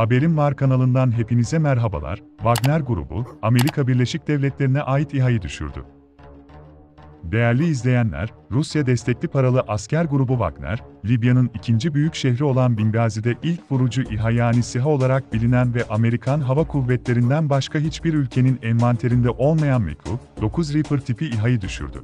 Haberim Var kanalından hepinize merhabalar. Wagner grubu, Amerika Birleşik Devletleri'ne ait İHA'yı düşürdü. Değerli izleyenler, Rusya destekli paralı asker grubu Wagner, Libya'nın ikinci büyük şehri olan Bingazi'de ilk vurucu İHA yani SİHA olarak bilinen ve Amerikan Hava Kuvvetleri'nden başka hiçbir ülkenin envanterinde olmayan Miku, 9 Reaper tipi İHA'yı düşürdü.